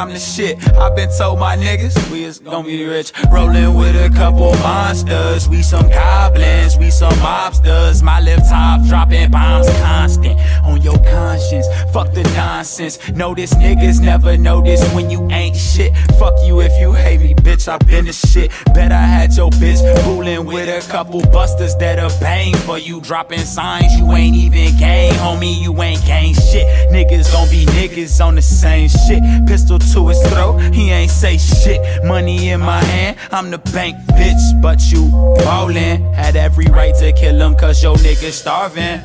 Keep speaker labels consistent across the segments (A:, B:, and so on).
A: I'm the shit. I've been told my niggas, we is gon' be rich. Rolling with a couple monsters. We some goblins, we some mobsters. My lip top dropping bombs constant on your conscience. Fuck the nonsense. Notice niggas never notice when you ain't shit. Fuck you if you hate me, bitch. I been the shit. Bet I had your bitch fooling with a couple busters that'll bang for you. Dropping signs you ain't even gang, homie. You ain't gang shit. Niggas gon' be niggas on the same shit. Pistol to his throat, he ain't say shit. Money in my hand, I'm the bank bitch. But you ballin'. Had every right to kill him cause your nigga starving.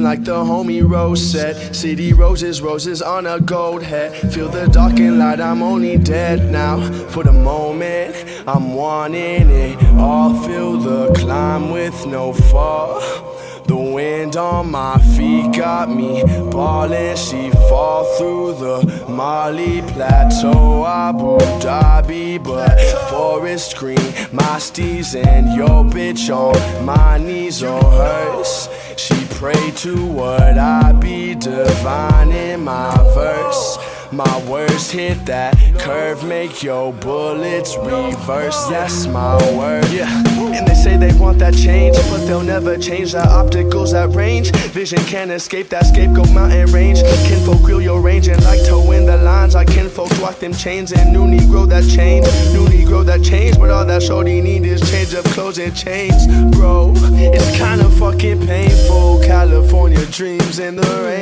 B: Like the homie Rose said. City roses, roses on a gold head. Feel the dark and light, I'm only dead now. For the moment, I'm wanting it all. Feel the climb with no fall. The wind on my feet got me ballin'. She fall through the Mali Plateau, Abu Dhabi, but forest green. My steez and your bitch on my knees on hers. She pray to what I be divine in my verse. My words hit that curve, make your bullets reverse. That's my word. Yeah, and they say they want that change, but they'll never change that opticals that range. Vision can't escape that scapegoat mountain range. Kinfolk grill your range and like towing the lines. Like kinfolks walk them chains and new Negro that change. New Negro that change, but all that shorty need is change of clothes and chains, bro. It's kinda fucking painful. California dreams in the rain.